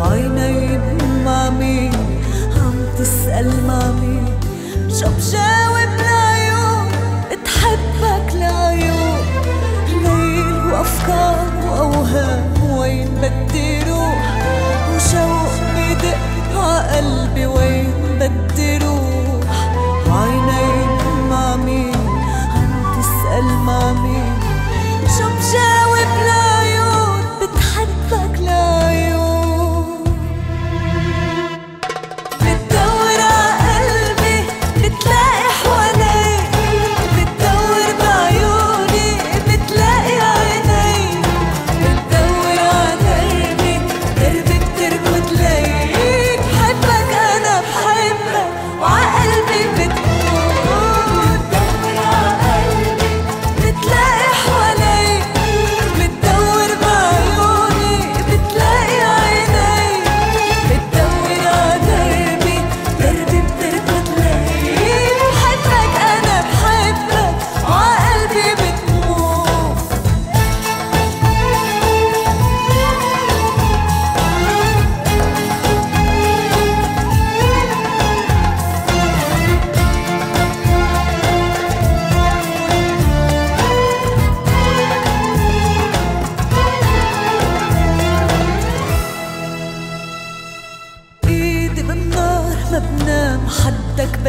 عينين مع مين عم تسأل مع مين شو بجاوب لعيون؟ تحبك لعيون. ليل وأفكار وأوهام وين بدي روح؟ وشوق بدق عقلبي وين بدي روح؟ عينين مع مين عم تسأل مع مين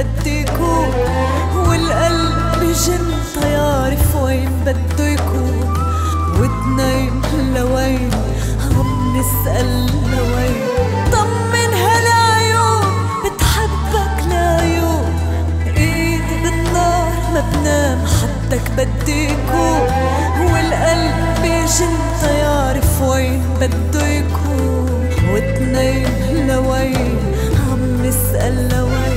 بده يكون والقلب جن يعرف وين بده يكون ودنا لوين؟ عم نسأل لوين؟ طمن هالعيون بتحبك لعيون ايدي بالنار ما بنام حدك بدي يكون والقلب جن يعرف وين بده يكون ودنا لوين؟ عم نسأل لوين؟